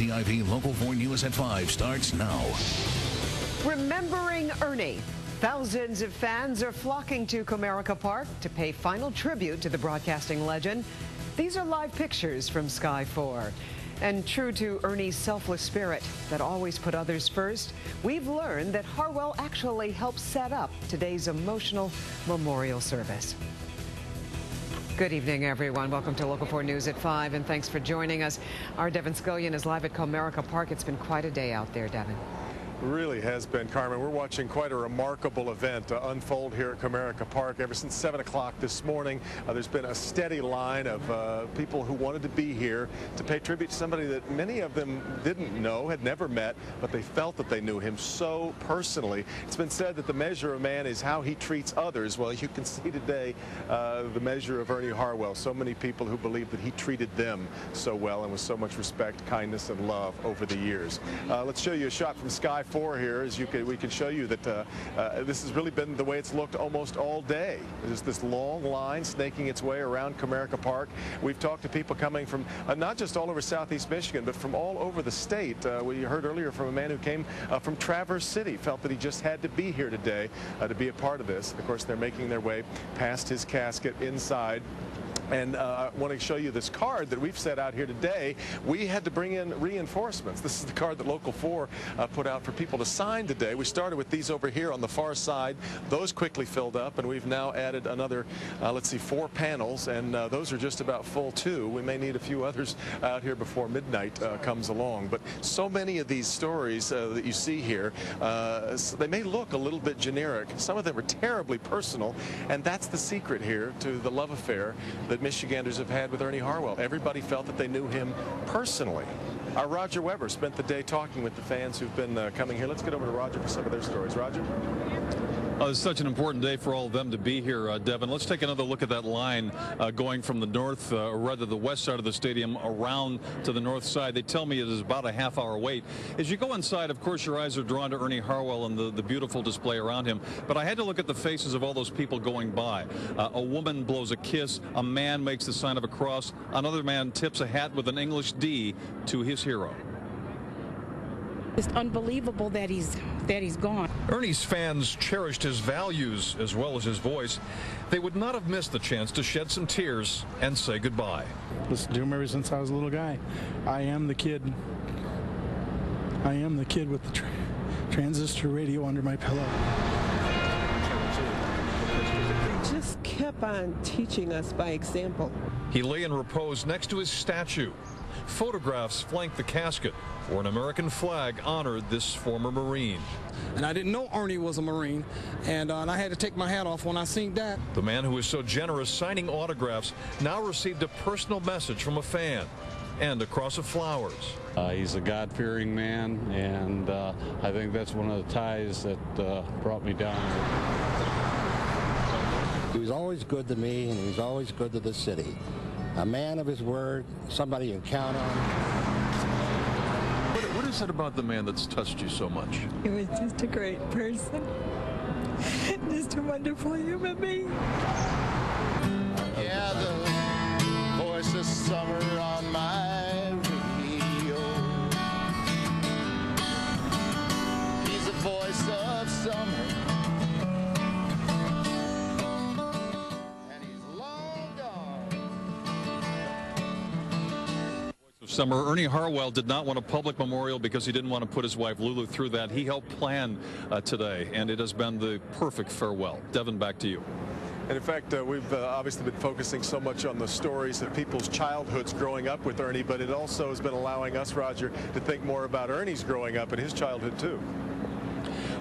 WDIV Local 4 News at 5 starts now. Remembering Ernie. Thousands of fans are flocking to Comerica Park to pay final tribute to the broadcasting legend. These are live pictures from Sky 4. And true to Ernie's selfless spirit that always put others first, we've learned that Harwell actually helped set up today's emotional memorial service. Good evening, everyone. Welcome to Local 4 News at 5, and thanks for joining us. Our Devin Scillian is live at Comerica Park. It's been quite a day out there, Devin really has been, Carmen. We're watching quite a remarkable event uh, unfold here at Comerica Park. Ever since 7 o'clock this morning, uh, there's been a steady line of uh, people who wanted to be here to pay tribute to somebody that many of them didn't know, had never met, but they felt that they knew him so personally. It's been said that the measure of man is how he treats others. Well, you can see today uh, the measure of Ernie Harwell. So many people who believe that he treated them so well and with so much respect, kindness, and love over the years. Uh, let's show you a shot from Sky four here, as you can, we can show you that uh, uh, this has really been the way it's looked almost all day. There's this long line snaking its way around Comerica Park. We've talked to people coming from uh, not just all over southeast Michigan, but from all over the state. Uh, we heard earlier from a man who came uh, from Traverse City, felt that he just had to be here today uh, to be a part of this. Of course, they're making their way past his casket inside. And uh, I want to show you this card that we've set out here today. We had to bring in reinforcements. This is the card that Local 4 uh, put out for people to sign today. We started with these over here on the far side. Those quickly filled up, and we've now added another, uh, let's see, four panels, and uh, those are just about full too. We may need a few others out here before midnight uh, comes along. But so many of these stories uh, that you see here, they may look a little bit generic. Some of them are terribly personal, and that's the secret here to the love affair that that Michiganders have had with Ernie Harwell. Everybody felt that they knew him personally. Our Roger Weber spent the day talking with the fans who've been uh, coming here. Let's get over to Roger for some of their stories. Roger? Uh, it's such an important day for all of them to be here, uh, Devin. Let's take another look at that line uh, going from the north, uh, or rather the west side of the stadium, around to the north side. They tell me it is about a half hour wait. As you go inside, of course, your eyes are drawn to Ernie Harwell and the, the beautiful display around him. But I had to look at the faces of all those people going by. Uh, a woman blows a kiss. A man makes the sign of a cross. Another man tips a hat with an English D to his hero. It's unbelievable that he's that he's gone. Ernie's fans cherished his values as well as his voice. They would not have missed the chance to shed some tears and say goodbye. Listened to him ever since I was a little guy. I am the kid. I am the kid with the tra transistor radio under my pillow. He just kept on teaching us by example. He lay in repose next to his statue. Photographs flanked the casket where an American flag honored this former Marine. And I didn't know Ernie was a Marine, and, uh, and I had to take my hat off when I seen that. The man who was so generous signing autographs now received a personal message from a fan and a cross of flowers. Uh, he's a God-fearing man, and uh, I think that's one of the ties that uh, brought me down. He was always good to me, and he was always good to the city. A man of his word, somebody you count on What is it about the man that's touched you so much? He was just a great person. Just a wonderful human being. Yeah, the voice of summer on my summer. Ernie Harwell did not want a public memorial because he didn't want to put his wife Lulu through that. He helped plan uh, today, and it has been the perfect farewell. Devin, back to you. And in fact, uh, we've uh, obviously been focusing so much on the stories of people's childhoods growing up with Ernie, but it also has been allowing us, Roger, to think more about Ernie's growing up and his childhood, too.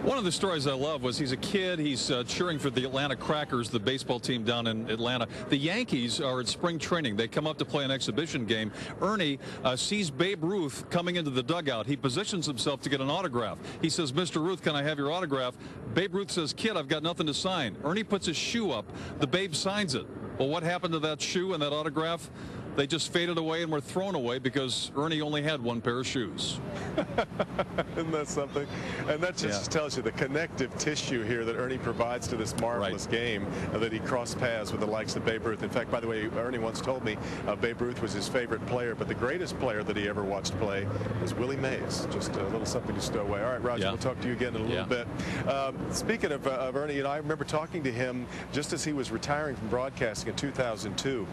One of the stories I love was he's a kid. He's uh, cheering for the Atlanta Crackers, the baseball team down in Atlanta. The Yankees are at spring training. They come up to play an exhibition game. Ernie uh, sees Babe Ruth coming into the dugout. He positions himself to get an autograph. He says, Mr. Ruth, can I have your autograph? Babe Ruth says, kid, I've got nothing to sign. Ernie puts his shoe up. The Babe signs it. Well, what happened to that shoe and that autograph? They just faded away and were thrown away because Ernie only had one pair of shoes. Isn't that something? And that just Yeah. tells you the connective tissue here that Ernie provides to this marvelous game uh, that he crossed paths with the likes of Babe Ruth. In fact, by the way, Ernie once told me uh, Babe Ruth was his favorite player, but the greatest player that he ever watched play was Willie Mays. Just a little something to stow away. All right, Roger, Yeah. we'll talk to you again in a little Yeah. bit. Um, speaking of, uh, of Ernie, you know, I remember talking to him just as he was retiring from broadcasting in 2002.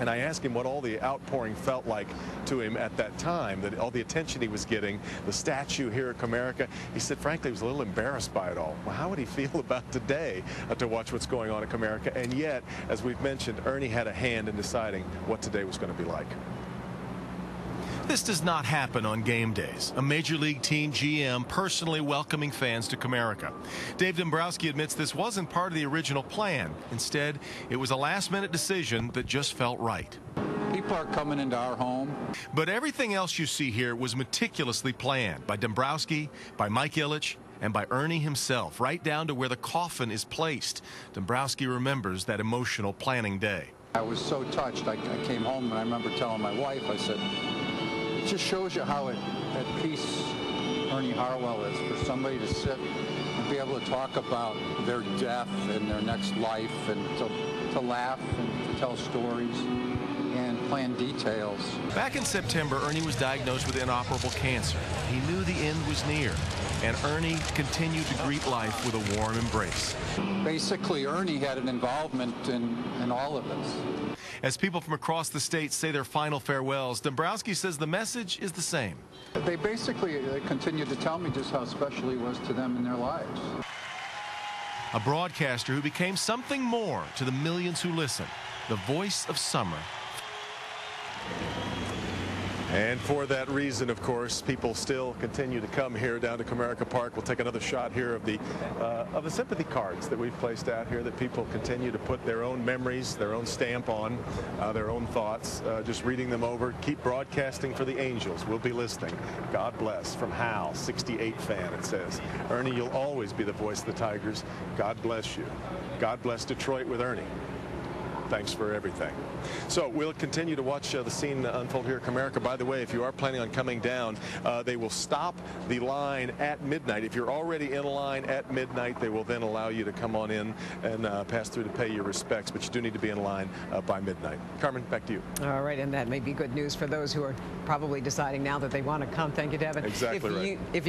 And I asked him what all the outpouring felt like to him at that time, that all the attention he was getting, the statue here at Comerica. He said, frankly, he was a little embarrassed by it all. Well, how would he feel about today uh, to watch what's going on at Comerica? And yet, as we've mentioned, Ernie had a hand in deciding what today was going to be like. This does not happen on game days. A major league team GM personally welcoming fans to Comerica. Dave Dombrowski admits this wasn't part of the original plan. Instead, it was a last minute decision that just felt right. People are coming into our home. But everything else you see here was meticulously planned by Dombrowski, by Mike Ilitch, and by Ernie himself, right down to where the coffin is placed. Dombrowski remembers that emotional planning day. I was so touched. I, I came home and I remember telling my wife, I said, it just shows you how at, at peace Ernie Harwell is for somebody to sit and be able to talk about their death and their next life and to, to laugh and to tell stories and plan details. Back in September, Ernie was diagnosed with inoperable cancer. He knew the end was near, and Ernie continued to greet life with a warm embrace. Basically, Ernie had an involvement in, in all of this. As people from across the state say their final farewells, Dombrowski says the message is the same. They basically uh, continued to tell me just how special he was to them in their lives. A broadcaster who became something more to the millions who listen, the voice of summer. And for that reason, of course, people still continue to come here down to Comerica Park. We'll take another shot here of the uh, of the sympathy cards that we've placed out here that people continue to put their own memories, their own stamp on, uh, their own thoughts. Uh, just reading them over. Keep broadcasting for the Angels. We'll be listening. God bless. From Hal, 68 fan, it says. Ernie, you'll always be the voice of the Tigers. God bless you. God bless Detroit with Ernie thanks for everything. So we'll continue to watch uh, the scene unfold here at Comerica. By the way, if you are planning on coming down, uh, they will stop the line at midnight. If you're already in line at midnight, they will then allow you to come on in and uh, pass through to pay your respects, but you do need to be in line uh, by midnight. Carmen, back to you. All right, and that may be good news for those who are probably deciding now that they want to come. Thank you, Devin. Exactly if right. You, if